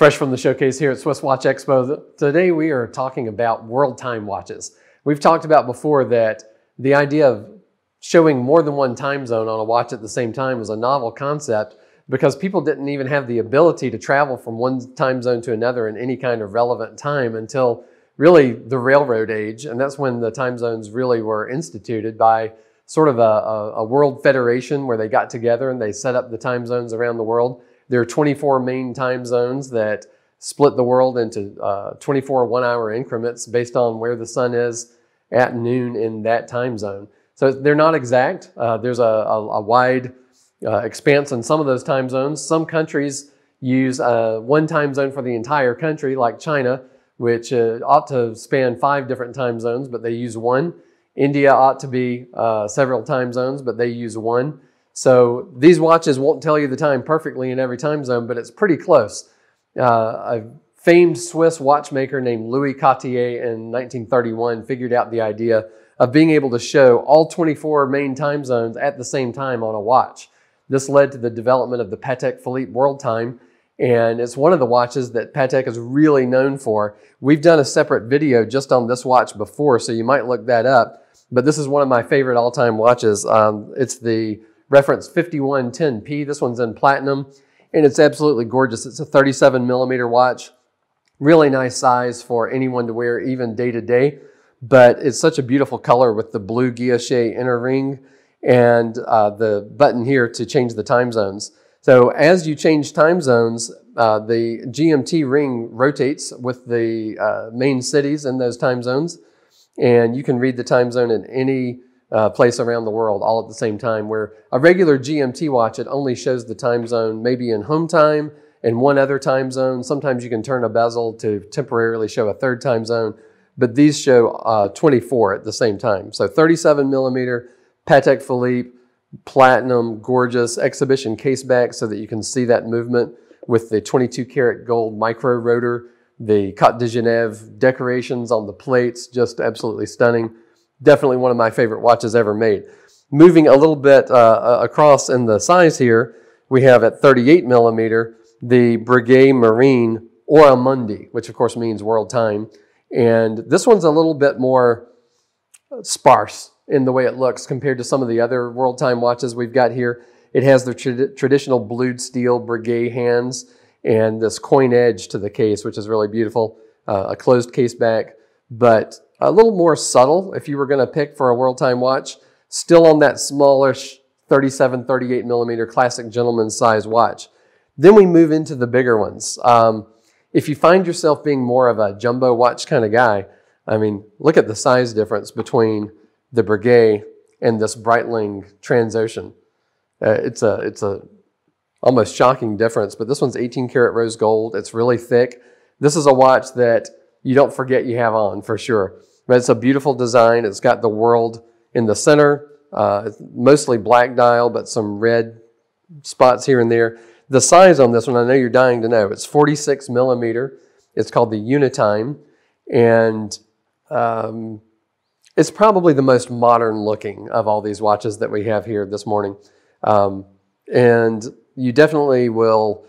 Fresh from the showcase here at Swiss Watch Expo, today we are talking about world time watches. We've talked about before that the idea of showing more than one time zone on a watch at the same time was a novel concept because people didn't even have the ability to travel from one time zone to another in any kind of relevant time until really the railroad age. And that's when the time zones really were instituted by sort of a, a, a world federation where they got together and they set up the time zones around the world. There are 24 main time zones that split the world into uh, 24 one hour increments based on where the sun is at noon in that time zone. So they're not exact. Uh, there's a, a, a wide uh, expanse in some of those time zones. Some countries use uh, one time zone for the entire country, like China, which uh, ought to span five different time zones, but they use one. India ought to be uh, several time zones, but they use one. So these watches won't tell you the time perfectly in every time zone, but it's pretty close. Uh, a famed Swiss watchmaker named Louis Cottier in 1931 figured out the idea of being able to show all 24 main time zones at the same time on a watch. This led to the development of the Patek Philippe World Time, and it's one of the watches that Patek is really known for. We've done a separate video just on this watch before, so you might look that up. But this is one of my favorite all-time watches. Um, it's the reference 5110P. This one's in platinum, and it's absolutely gorgeous. It's a 37 millimeter watch. Really nice size for anyone to wear, even day to day. But it's such a beautiful color with the blue guilloche inner ring and uh, the button here to change the time zones. So as you change time zones, uh, the GMT ring rotates with the uh, main cities in those time zones, and you can read the time zone in any uh, place around the world all at the same time. Where a regular GMT watch, it only shows the time zone maybe in home time and one other time zone. Sometimes you can turn a bezel to temporarily show a third time zone, but these show uh, 24 at the same time. So 37 millimeter Patek Philippe platinum, gorgeous exhibition case back so that you can see that movement with the 22 karat gold micro rotor, the Cote de Genève decorations on the plates, just absolutely stunning. Definitely one of my favorite watches ever made. Moving a little bit uh, uh across in the size here, we have at 38 millimeter, the Breguet Marine Hora Mundi, which of course means world time. And this one's a little bit more sparse in the way it looks compared to some of the other world time watches we've got here. It has the tra traditional blued steel Breguet hands and this coin edge to the case, which is really beautiful. Uh, a closed case back, but a little more subtle if you were going to pick for a world time watch. Still on that smallish 37, 38 millimeter classic gentleman size watch. Then we move into the bigger ones. Um, if you find yourself being more of a jumbo watch kind of guy, I mean, look at the size difference between the Breguet and this Breitling Transocean. Uh, it's a it's a almost shocking difference, but this one's 18 karat rose gold. It's really thick. This is a watch that you don't forget you have on for sure. But it's a beautiful design. It's got the world in the center, uh, mostly black dial, but some red spots here and there. The size on this one, I know you're dying to know. It's 46 millimeter. It's called the Unitime, and um, it's probably the most modern looking of all these watches that we have here this morning. Um, and you definitely will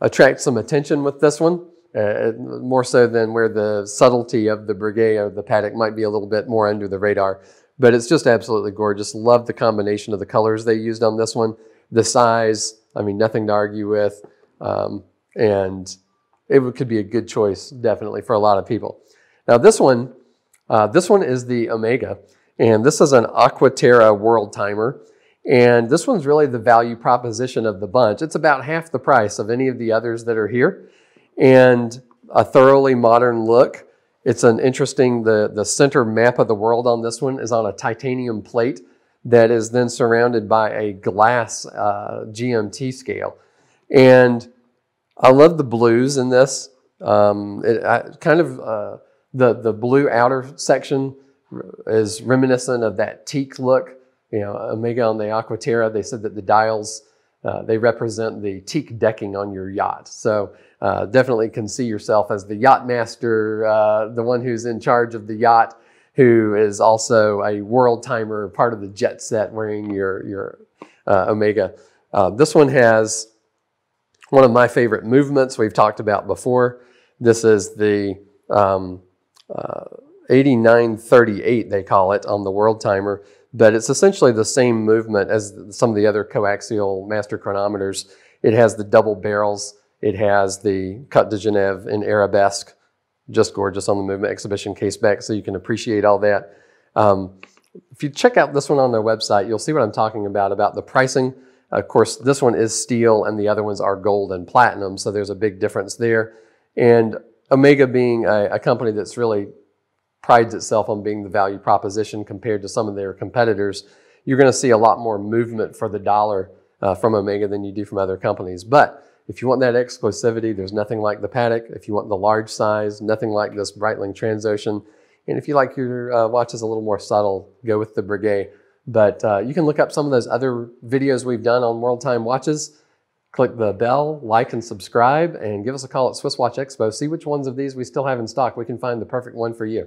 attract some attention with this one, uh, more so than where the subtlety of the Breguet or the Patek might be a little bit more under the radar. But it's just absolutely gorgeous. Love the combination of the colors they used on this one. The size, I mean, nothing to argue with. Um, and it could be a good choice, definitely, for a lot of people. Now, this one, uh, this one is the Omega, and this is an Aquaterra World Timer. And this one's really the value proposition of the bunch. It's about half the price of any of the others that are here, and a thoroughly modern look. It's an interesting, the, the center map of the world on this one is on a titanium plate that is then surrounded by a glass uh, GMT scale. And I love the blues in this. Um, it I, kind of uh, the, the blue outer section is reminiscent of that teak look. You know, Omega on the Aquaterra, they said that the dials, uh, they represent the teak decking on your yacht. So uh, definitely can see yourself as the yacht master, uh, the one who's in charge of the yacht, who is also a world timer, part of the jet set wearing your, your uh, Omega. Uh, this one has one of my favorite movements we've talked about before. This is the um, uh, 8938, they call it, on the world timer, but it's essentially the same movement as some of the other coaxial master chronometers. It has the double barrels, it has the Cote de Genève in arabesque, just gorgeous on the movement exhibition case back, so you can appreciate all that. Um, if you check out this one on their website, you'll see what I'm talking about, about the pricing. Of course, this one is steel and the other ones are gold and platinum, so there's a big difference there. And Omega being a, a company that's really prides itself on being the value proposition compared to some of their competitors, you're going to see a lot more movement for the dollar uh, from Omega than you do from other companies. But if you want that exclusivity, there's nothing like the Patek. If you want the large size, nothing like this Breitling Transocean. And if you like your uh, watches a little more subtle, go with the Breguet. But uh, you can look up some of those other videos we've done on World Time watches. Click the bell, like and subscribe, and give us a call at Swiss Watch Expo. See which ones of these we still have in stock. We can find the perfect one for you.